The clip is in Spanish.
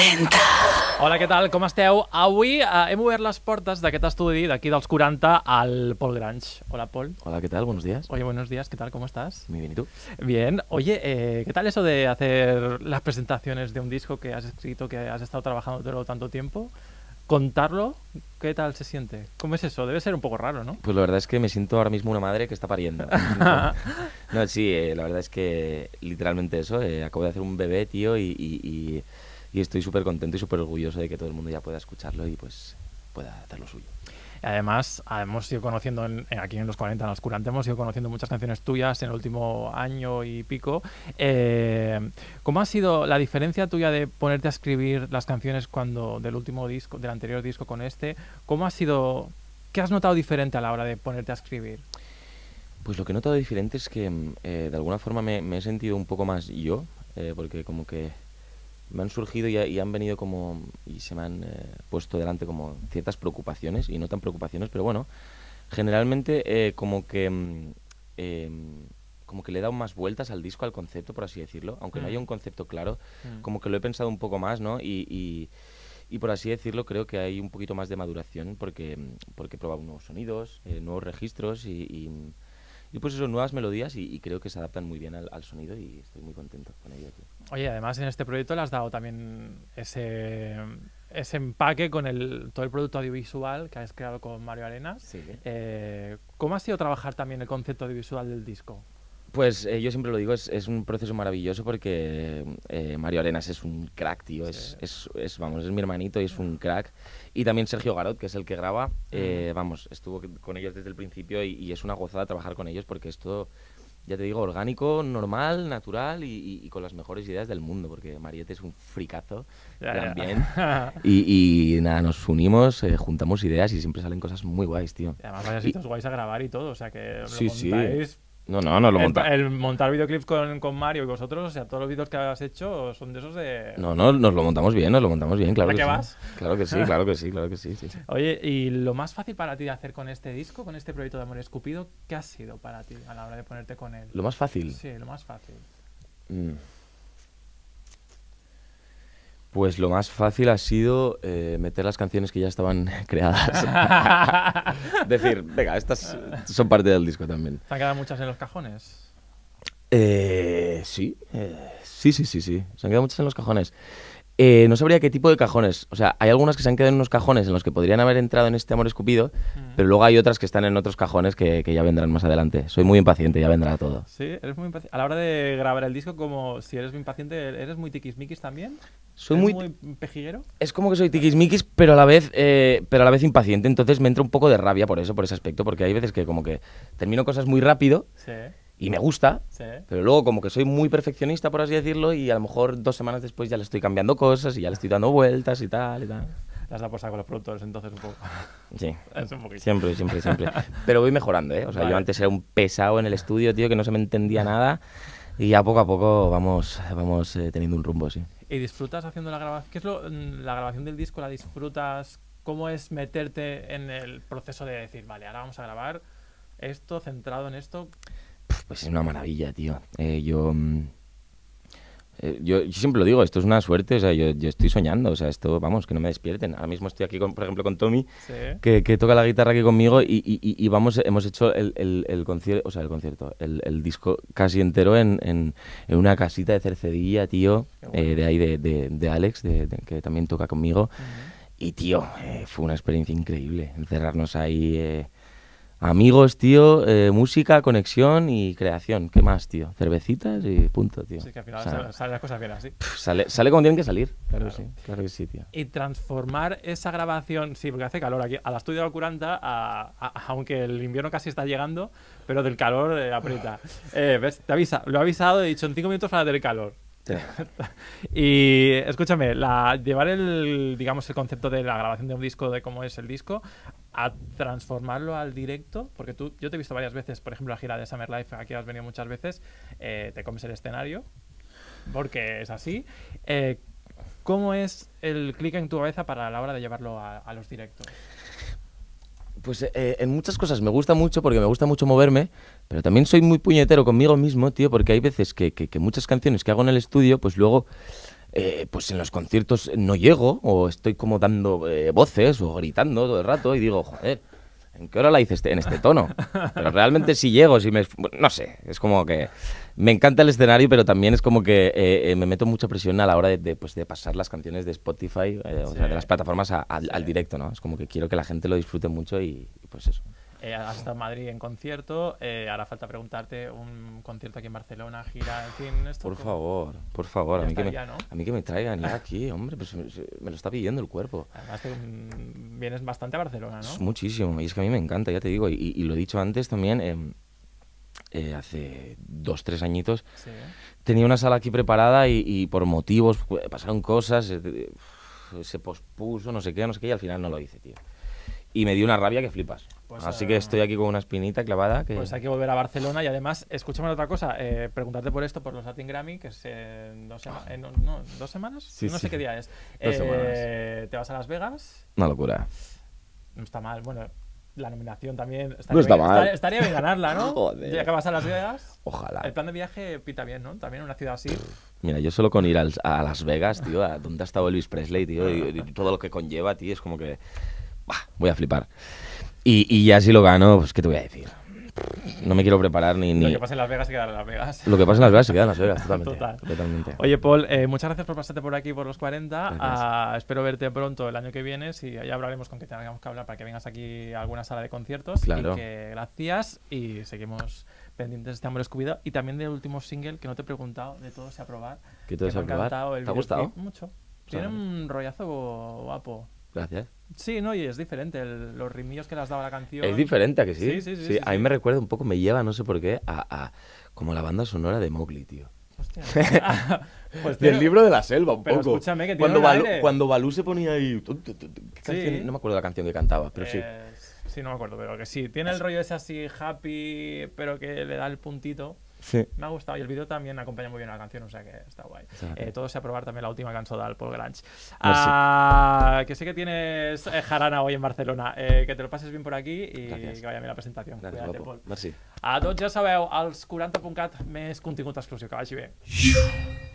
40. Hola, què tal? Com esteu? Avui eh, hem obert les portes d'aquest estudi d'aquí dels 40 al Paul Grange. Hola, Paul. Hola, ¿qué tal? Buenos días. Oye, buenos días, ¿qué tal? ¿Cómo estás? Muy bien, ¿y tú? Bien. Oye, eh, ¿qué tal eso de hacer las presentaciones de un disco que has escrito, que has estado trabajando tanto tiempo? Contarlo, ¿qué tal se siente? ¿Cómo es eso? Debe ser un poco raro, ¿no? Pues la verdad es que me siento ahora mismo una madre que está pariendo. no, sí, eh, la verdad es que literalmente eso. eh, acabo de hacer un bebé, tío, y, y- y- y estoy súper contento y súper orgulloso de que todo el mundo ya pueda escucharlo y pues pueda hacer lo suyo. Además, hemos ido conociendo en- en- aquí en los 40 en Oscurante, hemos ido conociendo muchas canciones tuyas en el último año y pico. Eh, ¿Cómo ha sido la diferencia tuya de ponerte a escribir las canciones cuando del último disco, del anterior disco con este? ¿Cómo ha sido, qué has notado diferente a la hora de ponerte a escribir? Pues lo que he notado diferente es que mm, eh, de alguna forma me, me he sentido un poco más yo, eh, porque como que me han surgido y, y han venido como y se me han eh, puesto delante como ciertas preocupaciones y no tan preocupaciones, pero bueno, generalmente eh, como que mm, eh, como que le he dado más vueltas al disco, al concepto, por así decirlo, aunque no haya Mm. un concepto claro, Mm. como que lo he pensado un poco más, ¿no? Y, y- y por así decirlo, creo que hay un poquito más de maduración porque, porque he probado nuevos sonidos, eh, nuevos registros y, y, pues eso, nuevas melodías y, y creo que se adaptan muy bien al, al sonido y estoy muy contento con ello. tío. Oye, además en este proyecto le has dado también ese, ese empaque con el, todo el producto audiovisual que has creado con Mario Arenas. Sí, ¿eh? Eh, ¿Cómo ha sido trabajar también el concepto audiovisual del disco? Pues eh, yo siempre lo digo, es, es un proceso maravilloso porque eh, Mario Arenas es un crack, tío. Es, Sí. es, es, vamos, es mi hermanito y es un crack. Y también Sergio Garot, que es el que graba. eh, vamos, estuvo con ellos desde el principio y, y es una gozada trabajar con ellos porque es todo, ya te digo, orgánico, normal, natural y, y- y con las mejores ideas del mundo. Porque Mariette es un fricazo Ya, también. Y, y nada, nos unimos, juntamos ideas y siempre salen cosas muy guays, tío. Y además vaya sitios guays a grabar y todo, o sea que Sí, lo sí. No, no, no lo monta. el montar videoclips con, con Mario y vosotros, o sea, todos los vídeos que has hecho son de esos de... No, no, nos lo montamos bien, nos lo montamos bien, claro ¿A que qué sí. vas? Claro que sí, claro que sí, claro que sí, sí. Oye, ¿y lo más fácil para ti de hacer con este disco, con este proyecto de Amor Escupido, qué ha sido para ti a la hora de ponerte con él? Lo más fácil. Sí, lo más fácil. Mm. Pues lo más fácil ha sido eh, meter las canciones que ya estaban creadas. Decir, venga, estas son parte del disco también. ¿Te han quedado muchas en los cajones? Eh, sí, eh, sí, sí, sí, sí. Se han quedado muchas en los cajones. Eh, no sabría qué tipo de cajones. O sea, hay algunas que se han quedado en unos cajones en los que podrían haber entrado en este amor escupido, Mm. pero luego hay otras que están en otros cajones que, que ya vendrán más adelante. Soy muy impaciente, ya vendrá todo. Sí, eres muy impaci- A la hora de grabar el disco, como si eres muy impaciente, ¿eres muy tiquismiquis también? Soy ¿Eres muy, muy pejiguero? es como que soy tiquismiquis, pero a la vez, eh, pero a la vez impaciente. Entonces me entra un poco de rabia por eso, por ese aspecto, porque hay veces que como que termino cosas muy rápido Sí, y me gusta, sí. pero luego como que soy muy perfeccionista, por así decirlo, y a lo mejor dos semanas después ya le estoy cambiando cosas y ya le estoy dando vueltas y tal y tal. Las da por saco los productores, entonces un poco. Sí. es un poquito. Siempre, siempre, siempre. Pero voy mejorando, ¿eh? O sea, Vale. yo antes era un pesado en el estudio, tío, que no se me entendía nada. Y ya poco a poco vamos, vamos eh, teniendo un rumbo, sí. ¿Y disfrutas haciendo la grabación? ¿Qué es lo, mm, la grabación del disco? ¿La disfrutas? ¿Cómo es meterte en el proceso de decir, vale, ahora vamos a grabar esto, centrado en esto? Pues es una maravilla, tío. Eh, yo, mm, eh, yo, yo siempre lo digo, esto es una suerte, o sea, yo, yo estoy soñando, o sea, esto, vamos, que no me despierten. Ahora mismo estoy aquí, con, por ejemplo, con Tommy, Sí. que, que toca la guitarra aquí conmigo y, y- y- y vamos, hemos hecho el, el, el concierto, o sea, el concierto, el, el disco casi entero en, en, en una casita de Cercedilla, tío, bueno. eh, de ahí de, de, de Alex, de- que también toca conmigo. Y, tío, fue una experiencia increíble, encerrarnos ahí. Amigos, tío, eh, música, conexión y creación. ¿Qué más, tío? Cervecitas y punto, tío. Sí, que al final O sea, salen salen las cosas bien así. pff, sale, sale como tienen que salir. Claro, que Claro. sí, claro que sí, tío. Y transformar esa grabación, sí, porque hace calor aquí, a la estudio del 40, a- a- aunque el invierno casi está llegando, pero del calor eh, aprieta. Eh, ¿ves? Te avisa, lo he avisado, he dicho en cinco minutos para tener calor. Y escúchame, la, llevar el, digamos, el concepto de la grabación de un disco, de cómo es el disco, a transformarlo al directo, porque tú, yo te he visto varias veces, por ejemplo, la gira de Summer Life, aquí has venido muchas veces, eh, te comes el escenario, porque es así. Eh, ¿Cómo es el clic en tu cabeza para la hora de llevarlo a los directos? Pues eh, en muchas cosas me gusta mucho porque me gusta mucho moverme, pero también soy muy puñetero conmigo mismo, tío, porque hay veces que, que- que muchas canciones que hago en el estudio, pues luego eh, pues en los conciertos no llego o estoy como dando eh, voces o gritando todo el rato y digo, joder, ¿en qué hora la hice este, en este tono? Pero realmente si llego, si me... No sé, es como que me encanta el escenario, pero también es como que eh, eh, me meto mucha presión a la hora de, de, pues, de pasar las canciones de Spotify, eh, o sea, de las plataformas a- al, al directo, ¿no? Es como que quiero que la gente lo disfrute mucho y, y pues eso. Eh, has estado en Madrid en concierto, eh, ahora falta preguntarte un concierto aquí en Barcelona, gira, en fin, esto. Por favor, por favor, Ya a mí, que me, estaría, ¿no? a mí que me traigan ya aquí, hombre, pues me, se- me lo está pidiendo el cuerpo. Además, te- mm, vienes bastante a Barcelona, ¿no? muchísimo, y es que a mí me encanta, ya te digo, y, y lo he dicho antes también, em, eh, hace dos, tres añitos, Sí. tenía una sala aquí preparada y, y por motivos pues, pasaron cosas, eh, eh, se pospuso, no sé qué, no sé qué, y al final no lo hice, tío. Y me dio una rabia que flipas. Pues, Así eh, que estoy aquí con una espinita clavada que... Pues hay que volver a Barcelona y además, escúchame otra cosa, eh, preguntarte por esto, por los Latin Grammy, que es en dos, sema- en- no, ¿dos semanas, Sí, no sí. sé qué día es. Dos Eh, Te vas a Las Vegas, Una locura. no está mal, bueno, la nominación también estaría, No está bien, mal. estaría- estaría bien ganarla, ¿no? Joder. Ya que vas a Las Vegas, Ojalá. el plan de viaje pita bien, ¿no? También una ciudad así. Mira, yo solo con ir al- a Las Vegas, tío, a donde ha estado Elvis Presley, tío, y, y todo lo que conlleva, tío, es como que... Bah, voy a flipar. Y, y ya si lo gano, pues, ¿qué te voy a decir? No me quiero preparar ni... Lo ni... que pasa en Las Vegas se queda en Las Vegas. Lo que pasa en Las Vegas se queda en Las Vegas, totalmente. Total. Totalmente. Oye, Paul, eh, muchas gracias por pasarte por aquí por los 40. Gracias. Ah, espero verte pronto el año que viene. Si ya hablaremos con que tengamos que hablar para que vengas aquí a alguna sala de conciertos. Claro. Y que gracias y seguimos pendientes de este amor descuidado. Y también del último single que no te he preguntado, de todo se aprobar. ¿Qué todo que se me ha aprobar? encantado el ¿Te ha gustado? Mucho. Tiene un rollazo guapo. Gracias. Sí, no, y es diferente. el- los ritmillos que le has dado a la canción. Es diferente, ¿a que sí? Sí, sí, sí, sí, a mí me recuerda un poco, me lleva, no sé por qué, a, a como la banda sonora de Mowgli, tío. Hostia. pues tiene- de la selva, un Pero poco. escúchame, que tiene cuando un Balú, aire. cuando Balú se ponía ahí... tu, tu, tu, tu, ¿qué canción? No me acuerdo la canción que cantaba, pero sí. Sí, no me acuerdo, pero que sí. Tiene el rollo ese así happy, pero que le da el puntito. Sí. Me ha gustado. Y el vídeo también acompaña muy bien a la canción, o sea que está guay. Eh, todo se aprobar también la última canción del Paul Grange. Ah, que sé que tienes eh, jarana hoy en Barcelona. Eh, que te lo pases bien por aquí y Gràcies. que vaya bien la presentación. Gràcies, Cuídate, guapo. Paul. Merci. A tots ja sabeu, als 40.cat més contingut exclusiu. Que vagi bé.